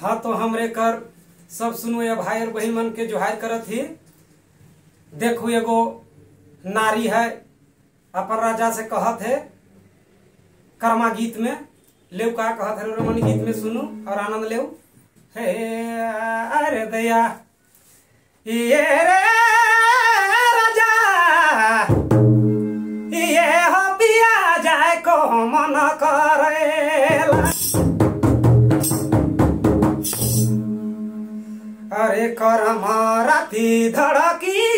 हाँ तो हमरे कर, सब सुनो या भाई और बहन मन के जोहार करत ही। देखो एगो नारी है, अपन राजा से कहत है, कर्मा गीत में, लेव का कहत है, रोमन गीत में सुनू और आनंद लेव। हे अरे दया, ये रे राजा, ये हो पिया जाए को मन करेला कर म राति धडकी।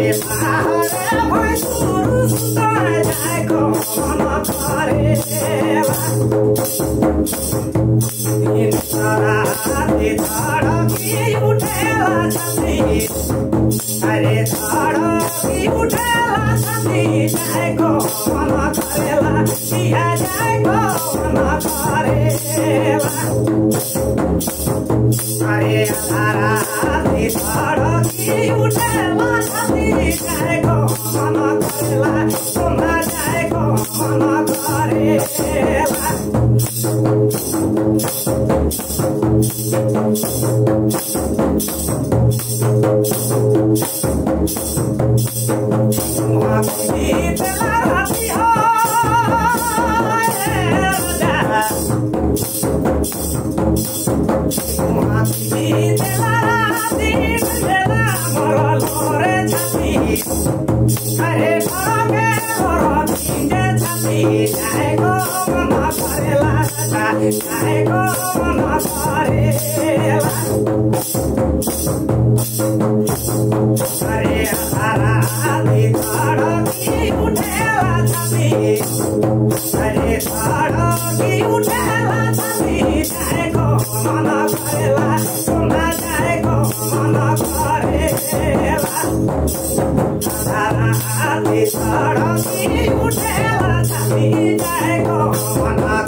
If my heart ever shoots down, I go on my body. In Sarati, Sarati, you tell us something. I Sarati, you tell us something. I I'm not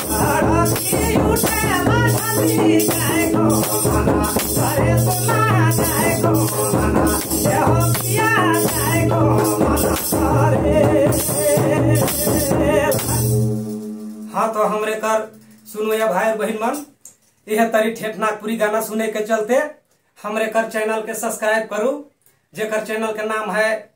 हो तो हमरे कर, सुनो या भाई बहन मन यह तरी ठेठ नागपुरी गाना सुने के चलते हमरे कर चैनल के सब्सक्राइब करू, जेकर चैनल के नाम है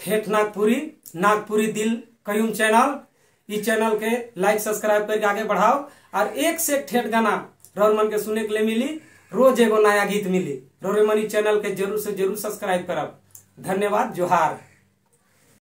ठेठ नागपुरी नागपुरी दिल कयूम चैनल। इस चैनल के लाइक सब्सक्राइब करके आगे बढ़ाओ। और एक से एक ठेठ गाना रोहरमन के सुने के लिए मिली, रोज एगो नया गीत मिली। रोहरमन इस चैनल के ज़रूर से ज़रूर सब्सक्राइब करब। धन्यवाद, जोहार।